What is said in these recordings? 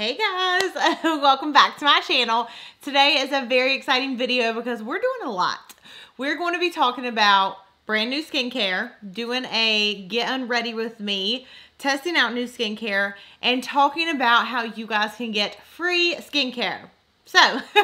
Hey guys, welcome back to my channel. Today is a very exciting video because we're doing a lot. We're going to be talking about brand new skincare, doing a get unready with me, testing out new skincare, and talking about how you guys can get free skincare. So,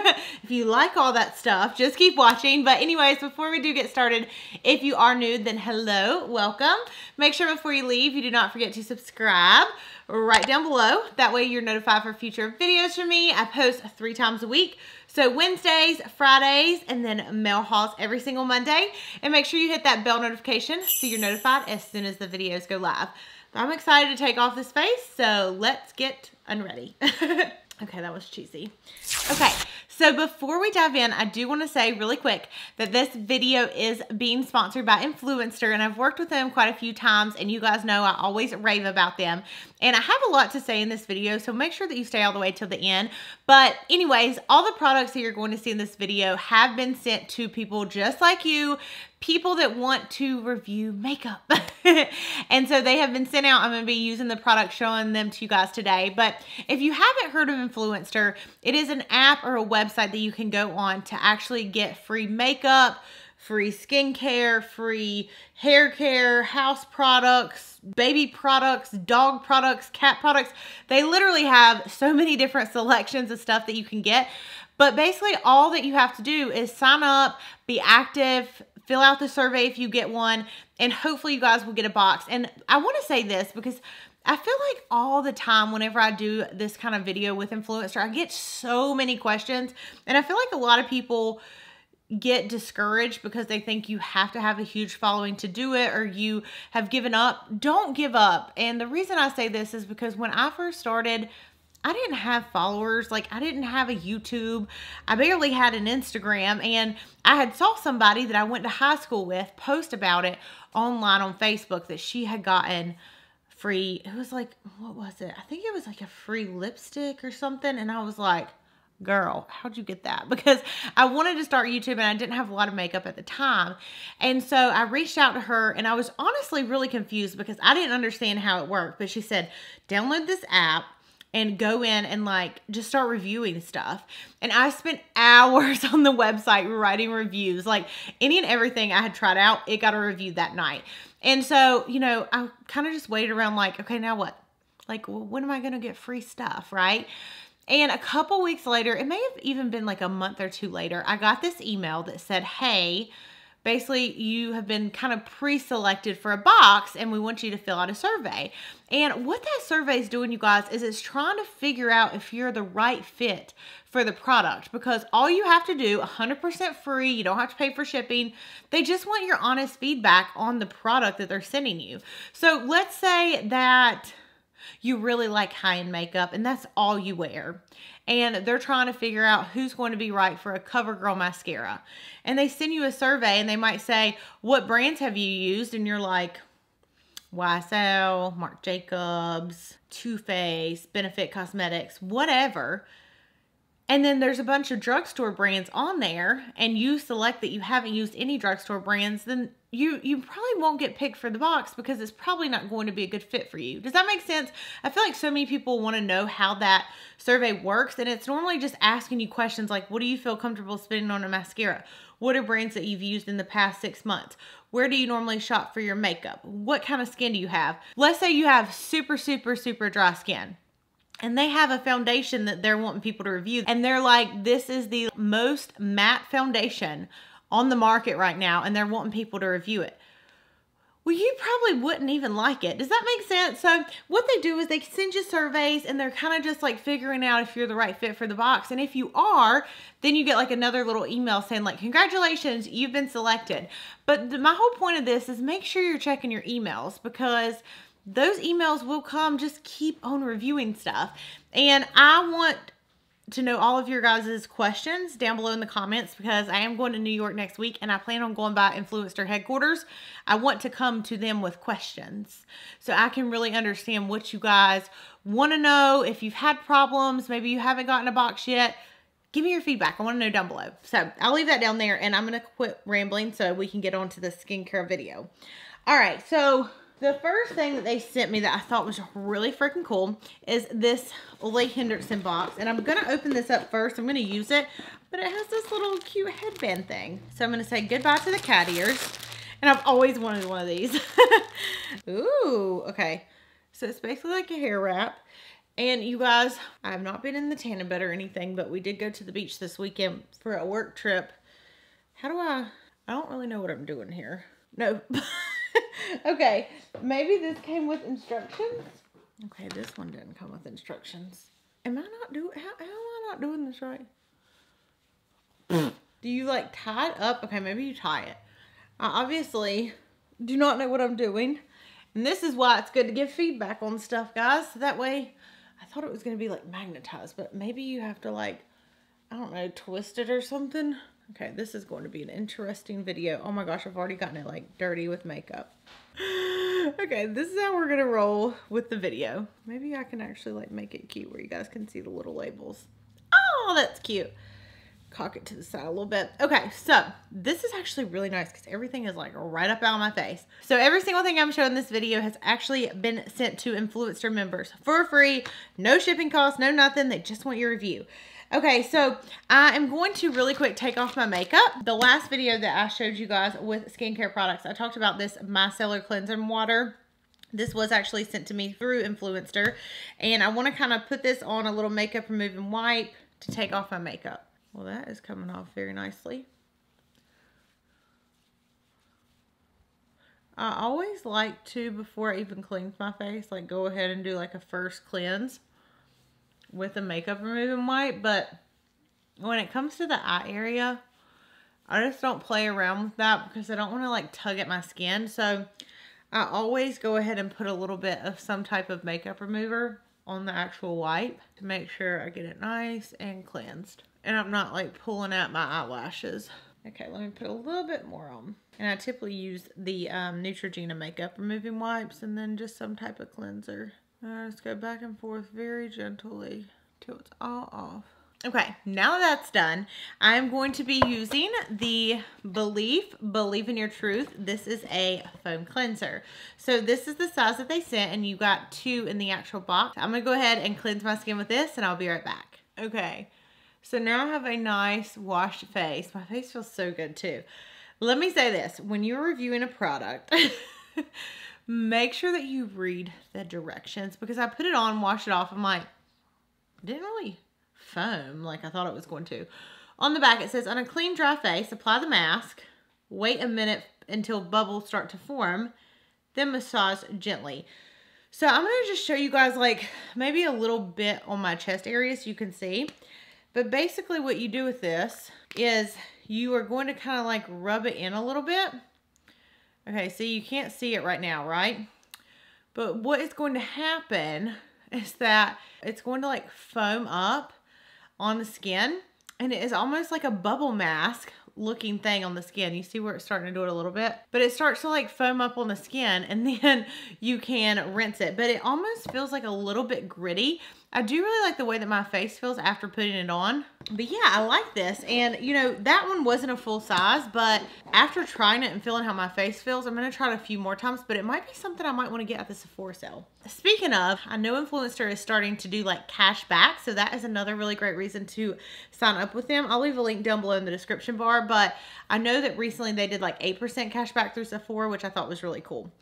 if you like all that stuff, just keep watching. But anyways, before we do get started, if you are new, then hello, welcome. Make sure before you leave, you do not forget to subscribe right down below. That way you're notified for future videos from me. I post three times a week. So Wednesdays, Fridays, and then mail hauls every single Monday. And make sure you hit that bell notification so you're notified as soon as the videos go live. I'm excited to take off this face, so let's get unready. Okay, that was cheesy. Okay, so before we dive in, I do want to say really quick that this video is being sponsored by Influenster and I've worked with them quite a few times, and you guys know I always rave about them. And I have a lot to say in this video, so make sure that you stay all the way till the end. But anyways, all the products that you're going to see in this video have been sent to people just like you people that want to review makeup. and so they have been sent out. I'm going to be using the product, showing them to you guys today. But if you haven't heard of Influenster, it is an app or a website that you can go on to actually get free makeup, free skincare, free hair care, house products, baby products, dog products, cat products. They literally have so many different selections of stuff that you can get. But basically all that you have to do is sign up, be active, fill out the survey if you get one, and hopefully you guys will get a box. And I want to say this because I feel like all the time whenever I do this kind of video with Influenster, I get so many questions. And I feel like a lot of people get discouraged because they think you have to have a huge following to do it or you have given up. Don't give up. And the reason I say this is because when I first started I didn't have followers. Like I didn't have a YouTube. I barely had an Instagram. And I had saw somebody that I went to high school with post about it online on Facebook that she had gotten free. It was like, what was it? I think it was like a free lipstick or something. And I was like, girl, how'd you get that? Because I wanted to start YouTube and I didn't have a lot of makeup at the time. And so I reached out to her and I was honestly really confused because I didn't understand how it worked. But she said, download this app and go in and like just start reviewing stuff. And I spent hours on the website writing reviews. Like any and everything I had tried out, it got a review that night. And so, you know, I kind of just waited around like, okay, now what? Like, well, when am I going to get free stuff, right? And a couple weeks later, it may have even been like a month or two later, I got this email that said, hey, basically you have been kind of pre-selected for a box and we want you to fill out a survey. And what that survey is doing, you guys, is it's trying to figure out if you're the right fit for the product because all you have to do 100% free you don't have to pay for shipping they just want your honest feedback on the product that they're sending you so let's say that you really like high-end makeup and that's all you wear and they're trying to figure out who's going to be right for a CoverGirl mascara. And they send you a survey and they might say, what brands have you used? And you're like, YSL, Marc Jacobs, Too Faced, Benefit Cosmetics, whatever and then there's a bunch of drugstore brands on there and you select that you haven't used any drugstore brands, then you you probably won't get picked for the box because it's probably not going to be a good fit for you. Does that make sense? I feel like so many people want to know how that survey works and it's normally just asking you questions like what do you feel comfortable spending on a mascara? What are brands that you've used in the past six months? Where do you normally shop for your makeup? What kind of skin do you have? Let's say you have super, super, super dry skin and they have a foundation that they're wanting people to review. And they're like, this is the most matte foundation on the market right now. And they're wanting people to review it. Well, you probably wouldn't even like it. Does that make sense? So what they do is they send you surveys and they're kind of just like figuring out if you're the right fit for the box. And if you are, then you get like another little email saying like, congratulations, you've been selected. But the, my whole point of this is make sure you're checking your emails because those emails will come. Just keep on reviewing stuff. And I want to know all of your guys' questions down below in the comments because I am going to New York next week and I plan on going by Influenster headquarters. I want to come to them with questions so I can really understand what you guys want to know. If you've had problems, maybe you haven't gotten a box yet, give me your feedback. I want to know down below. So I'll leave that down there and I'm going to quit rambling so we can get on to the skincare video. All right, so the first thing that they sent me that I thought was really freaking cool is this Ole Henriksen box. And I'm going to open this up first. I'm going to use it. But it has this little cute headband thing. So I'm going to say goodbye to the cat ears. And I've always wanted one of these. Ooh, okay. So it's basically like a hair wrap. And you guys, I have not been in the tanning bed or anything, but we did go to the beach this weekend for a work trip. How do I, I don't really know what I'm doing here. No. okay, maybe this came with instructions. Okay, this one didn't come with instructions. Am I not doing, how, how am I not doing this right? do you like tie it up? Okay, maybe you tie it. I obviously do not know what I'm doing. And this is why it's good to give feedback on stuff, guys. So that way, I thought it was going to be like magnetized, but maybe you have to like, I don't know, twist it or something. Okay, this is going to be an interesting video. Oh my gosh, I've already gotten it like dirty with makeup. okay, this is how we're gonna roll with the video. Maybe I can actually like make it cute where you guys can see the little labels. Oh, that's cute. Cock it to the side a little bit. Okay, so this is actually really nice because everything is like right up out of my face. So every single thing I'm showing this video has actually been sent to Influenster members for free. No shipping costs, no nothing. They just want your review. Okay, so I am going to really quick take off my makeup. The last video that I showed you guys with skincare products, I talked about this micellar cleansing water. This was actually sent to me through Influenster. And I want to kind of put this on a little makeup removing wipe to take off my makeup. Well, that is coming off very nicely. I always like to, before I even cleanse my face, like go ahead and do like a first cleanse with a makeup removing wipe, but when it comes to the eye area, I just don't play around with that because I don't want to like tug at my skin. So I always go ahead and put a little bit of some type of makeup remover on the actual wipe to make sure I get it nice and cleansed. And I'm not like pulling out my eyelashes. Okay, let me put a little bit more on. And I typically use the um, Neutrogena makeup removing wipes and then just some type of cleanser. I just go back and forth very gently till it's all off. Okay, now that's done, I'm going to be using the Belif, Believe in Your Truth. This is a foam cleanser. So this is the size that they sent and you got two in the actual box. I'm gonna go ahead and cleanse my skin with this and I'll be right back. Okay, so now I have a nice washed face. My face feels so good too. Let me say this, when you're reviewing a product, make sure that you read the directions because I put it on, wash it off. I'm like, didn't really foam like I thought it was going to. On the back, it says, on a clean, dry face, apply the mask. Wait a minute until bubbles start to form. Then massage gently. So I'm going to just show you guys like maybe a little bit on my chest area so you can see. But basically what you do with this is you are going to kind of like rub it in a little bit. Okay, so you can't see it right now, right? But what is going to happen is that it's going to like foam up on the skin and it is almost like a bubble mask looking thing on the skin. You see where it's starting to do it a little bit? But it starts to like foam up on the skin and then you can rinse it. But it almost feels like a little bit gritty. I do really like the way that my face feels after putting it on. But yeah, I like this. And you know, that one wasn't a full size, but after trying it and feeling how my face feels, I'm going to try it a few more times, but it might be something I might want to get at the Sephora sale. Speaking of, I know Influenster is starting to do like cash back, so that is another really great reason to sign up with them. I'll leave a link down below in the description bar, but I know that recently they did like 8% cash back through Sephora, which I thought was really cool.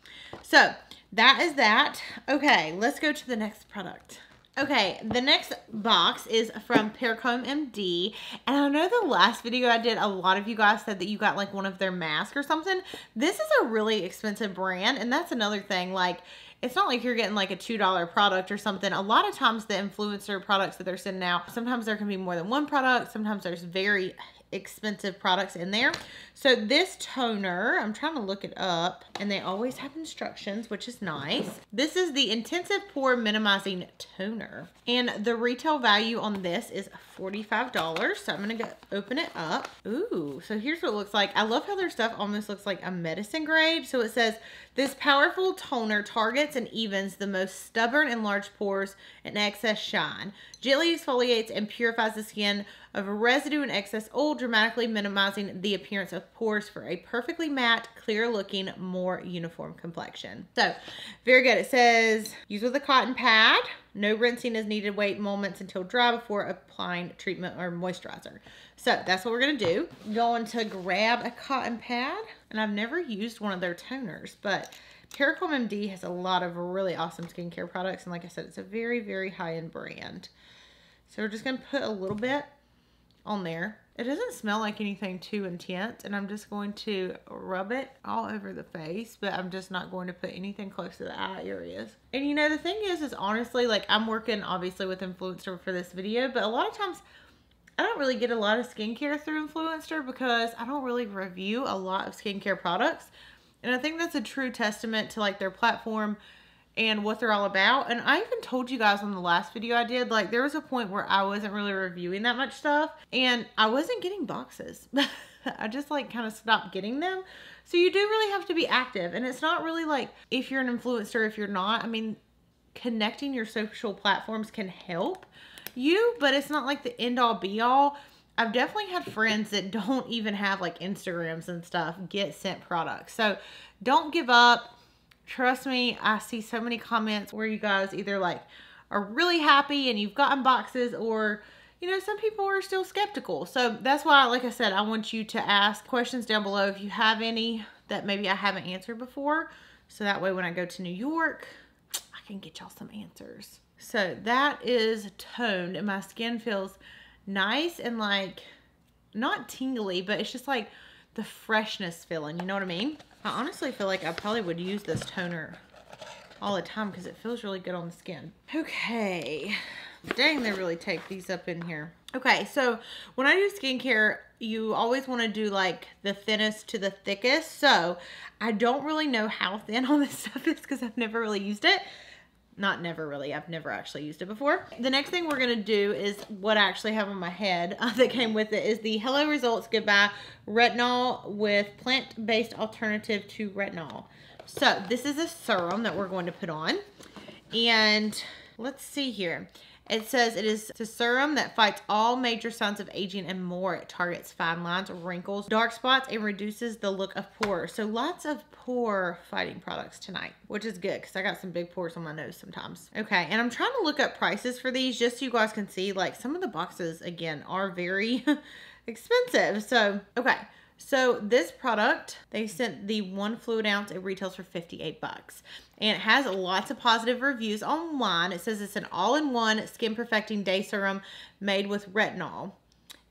So that is that. Okay, let's go to the next product. Okay, the next box is from Perricone MD. And I know the last video I did, a lot of you guys said that you got like one of their masks or something. This is a really expensive brand. And that's another thing. Like, it's not like you're getting like a $2 product or something. A lot of times the Influenster products that they're sending out, sometimes there can be more than one product. Sometimes there's very expensive products in there. So this toner, I'm trying to look it up, and they always have instructions, which is nice. This is the Intensive Pore Minimizing Toner. And the retail value on this is $45. So I'm to go open it up. Ooh, so here's what it looks like. I love how their stuff almost looks like a medicine grade. So it says, this powerful toner targets and evens the most stubborn and large pores and excess shine. Gently exfoliates and purifies the skin of residue and excess oil, dramatically minimizing the appearance of pores for a perfectly matte, clear looking, more uniform complexion. So, very good. It says use with a cotton pad. No rinsing is needed. Wait moments until dry before applying treatment or moisturizer. So that's what we're gonna do. Going to grab a cotton pad, and I've never used one of their toners, but Perricone MD has a lot of really awesome skincare products, and like I said, it's a very, very high-end brand. So we're just gonna put a little bit on there. It doesn't smell like anything too intense, and I'm just going to rub it all over the face, but I'm just not going to put anything close to the eye areas. And you know, the thing is, is honestly, like I'm working obviously with Influenster for this video, but a lot of times I don't really get a lot of skincare through Influenster because I don't really review a lot of skincare products. And I think that's a true testament to like their platform and what they're all about. And I even told you guys on the last video I did, like there was a point where I wasn't really reviewing that much stuff and I wasn't getting boxes. I just like kind of stopped getting them. So you do really have to be active. And it's not really like if you're an influencer, if you're not, I mean, connecting your social platforms can help you, but it's not like the end all be all. I've definitely had friends that don't even have like Instagrams and stuff get sent products. So don't give up. Trust me, I see so many comments where you guys either like are really happy and you've gotten boxes or you know, some people are still skeptical. So that's why, like I said, I want you to ask questions down below if you have any that maybe I haven't answered before. So that way when I go to New York, I can get y'all some answers. So that is toned and my skin feels nice and like not tingly, but it's just like the freshness feeling. You know what I mean? I honestly feel like I probably would use this toner all the time because it feels really good on the skin. Okay. Dang, they really take these up in here. Okay, so when I do skincare, you always want to do like the thinnest to the thickest. So I don't really know how thin all this stuff is because I've never really used it not never really i've never actually used it before. The next thing we're going to do is what i actually have on my head uh, that came with it is the hello results goodbye retinol with plant-based alternative to retinol. So this is a serum that we're going to put on and let's see here it says it is a serum that fights all major signs of aging and more. It targets fine lines, wrinkles, dark spots, and reduces the look of pores. So lots of pore fighting products tonight, which is good because I got some big pores on my nose sometimes. Okay, and I'm trying to look up prices for these just so you guys can see like some of the boxes again are very expensive. So, okay. So this product, they sent the one fluid ounce. It retails for 58 bucks. And it has lots of positive reviews online. It says it's an all-in-one skin perfecting day serum made with retinol.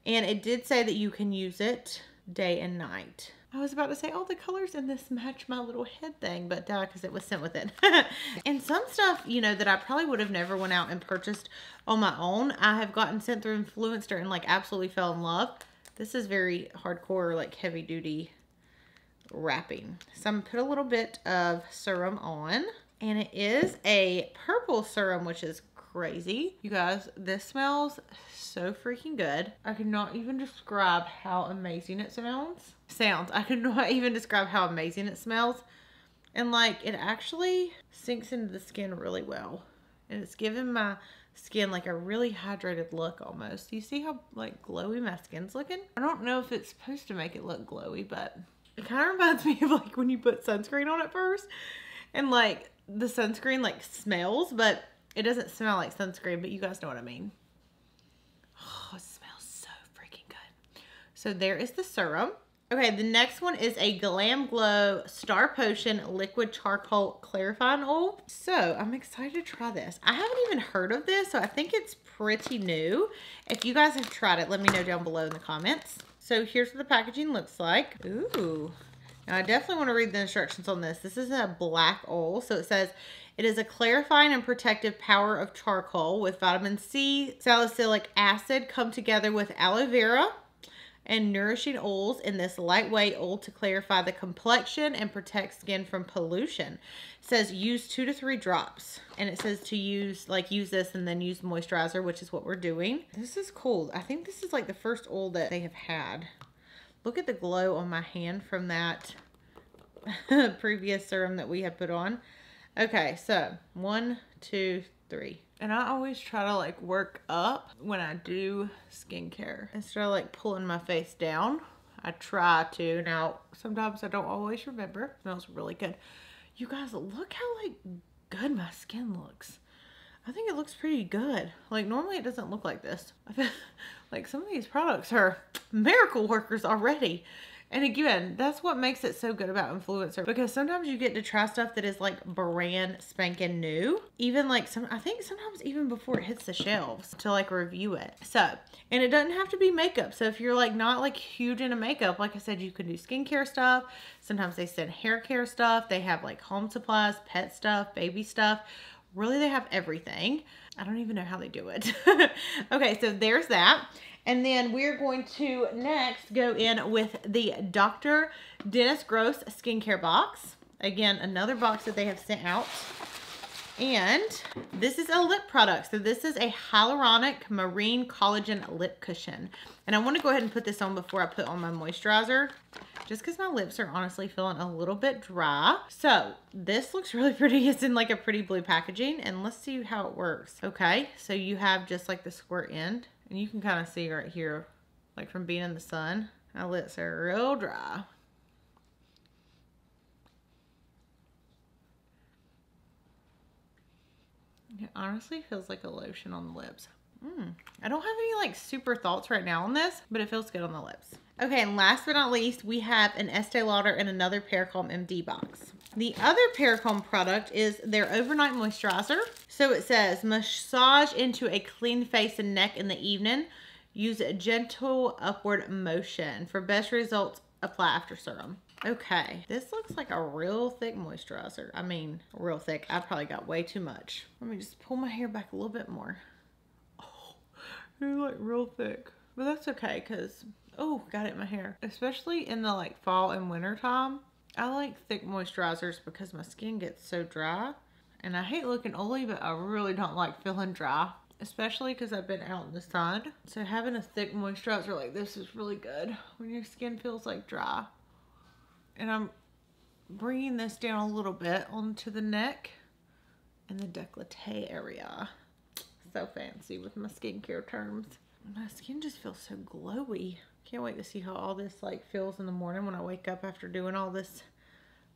And it did say that you can use it day and night. I was about to say, oh, the colors in this match my little head thing, but duh, because it was sent with it. and some stuff, you know, that I probably would have never went out and purchased on my own, I have gotten sent through Influenster and like absolutely fell in love. This is very hardcore, like heavy duty wrapping. So I'm put a little bit of serum on and it is a purple serum, which is crazy. You guys, this smells so freaking good. I cannot even describe how amazing it smells. Sounds. I cannot even describe how amazing it smells. And like, it actually sinks into the skin really well. And it's giving my skin like a really hydrated look almost. You see how like glowy my skin's looking? I don't know if it's supposed to make it look glowy, but it kind of reminds me of like when you put sunscreen on it first and like the sunscreen like smells, but it doesn't smell like sunscreen, but you guys know what I mean. Oh, it smells so freaking good. So there is the serum. Okay, the next one is a Glam Glow Star Potion Liquid Charcoal Clarifying Oil. So I'm excited to try this. I haven't even heard of this, so I think it's pretty new. If you guys have tried it, let me know down below in the comments. So here's what the packaging looks like. Ooh. Now I definitely want to read the instructions on this. This is a black oil. So it says, it is a clarifying and protective power of charcoal with vitamin C, salicylic acid come together with aloe vera, and nourishing oils in this lightweight oil to clarify the complexion and protect skin from pollution. It says use two to three drops. And it says to use, like use this and then use moisturizer, which is what we're doing. This is cool. I think this is like the first oil that they have had. Look at the glow on my hand from that previous serum that we had put on. Okay, so one, two, three. And I always try to like work up when I do skincare instead of like pulling my face down. I try to. Now, sometimes I don't always remember. It smells really good. You guys, look how like good my skin looks. I think it looks pretty good. Like normally it doesn't look like this. like some of these products are miracle workers already. And again, that's what makes it so good about Influenster because sometimes you get to try stuff that is like brand spanking new. Even like some, I think sometimes even before it hits the shelves to like review it. So, and it doesn't have to be makeup. So if you're like not like huge into makeup, like I said, you can do skincare stuff. Sometimes they send hair care stuff. They have like home supplies, pet stuff, baby stuff. Really, they have everything. I don't even know how they do it. okay, so there's that. And then we're going to next go in with the Dr. Dennis Gross skincare box. Again, another box that they have sent out. And this is a lip product. So this is a hyaluronic marine collagen lip cushion. And I want to go ahead and put this on before I put on my moisturizer. Just because my lips are honestly feeling a little bit dry. So this looks really pretty. It's in like a pretty blue packaging. And let's see how it works. Okay, so you have just like the squirt end. And you can kind of see right here, like from being in the sun, my lips are real dry. It honestly feels like a lotion on the lips. Mm. I don't have any like super thoughts right now on this, but it feels good on the lips. Okay, and last but not least, we have an Estee Lauder and another Perricone MD box. The other Perricone product is their overnight moisturizer. So it says, massage into a clean face and neck in the evening. Use a gentle upward motion. For best results, apply after serum. Okay, this looks like a real thick moisturizer. I mean, real thick. I probably got way too much. Let me just pull my hair back a little bit more. It's like real thick. But that's okay because, oh, got it in my hair. Especially in the like fall and winter time. I like thick moisturizers because my skin gets so dry. And I hate looking oily, but I really don't like feeling dry. Especially because I've been out in the sun. So having a thick moisturizer like this is really good when your skin feels like dry and I'm bringing this down a little bit onto the neck and the decollete area. So fancy with my skincare terms. My skin just feels so glowy. Can't wait to see how all this like feels in the morning when I wake up after doing all this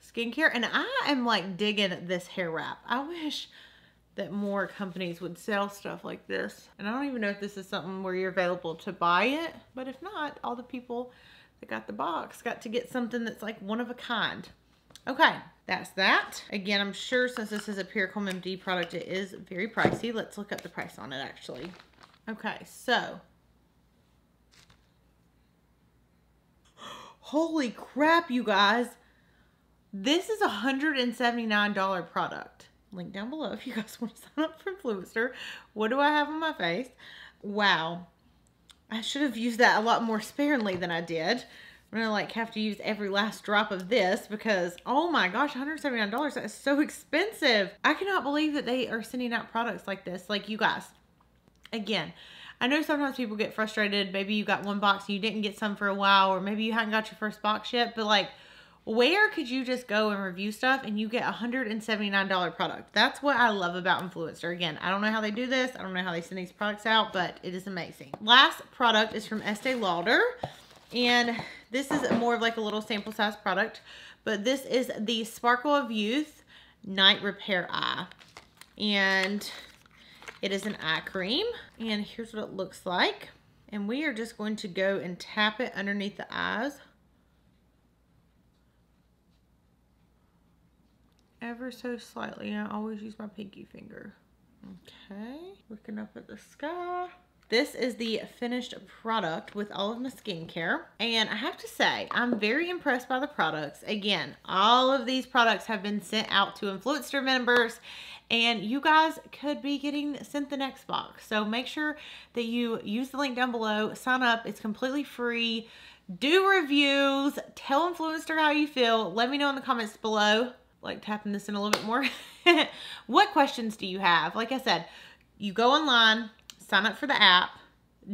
skincare. And I am like digging this hair wrap. I wish that more companies would sell stuff like this. And I don't even know if this is something where you're available to buy it. But if not, all the people that got the box got to get something that's like one of a kind. Okay, that's that. Again, I'm sure since this is a Perricone MD product, it is very pricey. Let's look up the price on it actually. Okay, so. Holy crap, you guys. This is a $179 product. Link down below if you guys want to sign up for Influenster. What do I have on my face? Wow. I should have used that a lot more sparingly than I did. I'm gonna like have to use every last drop of this because oh my gosh, $179, that is so expensive. I cannot believe that they are sending out products like this. Like you guys, again, I know sometimes people get frustrated. Maybe you got one box and you didn't get some for a while, or maybe you hadn't got your first box yet, but like, where could you just go and review stuff and you get a $179 product? That's what I love about Influenster. Again, I don't know how they do this. I don't know how they send these products out, but it is amazing. Last product is from Estee Lauder. And this is more of like a little sample size product. But this is the Sparkle of Youth Night Repair Eye. And it is an eye cream. And here's what it looks like. And we are just going to go and tap it underneath the eyes. ever so slightly. I always use my pinky finger. Okay, looking up at the sky. This is the finished product with all of my skincare. And I have to say, I'm very impressed by the products. Again, all of these products have been sent out to Influenster members and you guys could be getting sent the next box. So make sure that you use the link down below, sign up, it's completely free. Do reviews, tell Influenster how you feel. Let me know in the comments below like tapping this in a little bit more. what questions do you have? Like I said, you go online, sign up for the app,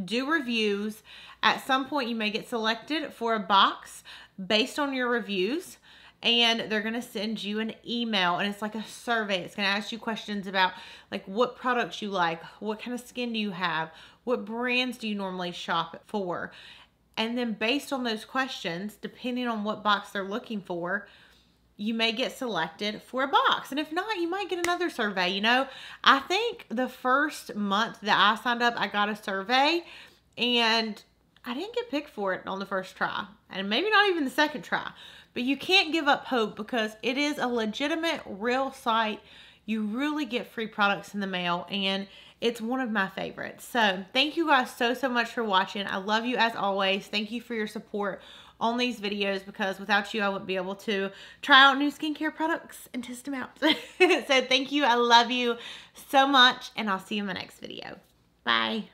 do reviews. At some point, you may get selected for a box based on your reviews. and they're going to send you an email and it's like a survey. It's going to ask you questions about like what products you like, what kind of skin do you have, what brands do you normally shop for. And then based on those questions, depending on what box they're looking for, you may get selected for a box. And if not, you might get another survey. You know, I think the first month that I signed up, I got a survey and I didn't get picked for it on the first try. And maybe not even the second try. But you can't give up hope because it is a legitimate, real site. You really get free products in the mail and it's one of my favorites. So thank you guys so, so much for watching. I love you as always. Thank you for your support on these videos because without you, I wouldn't be able to try out new skincare products and test them out. so thank you. I love you so much and I'll see you in my next video. Bye.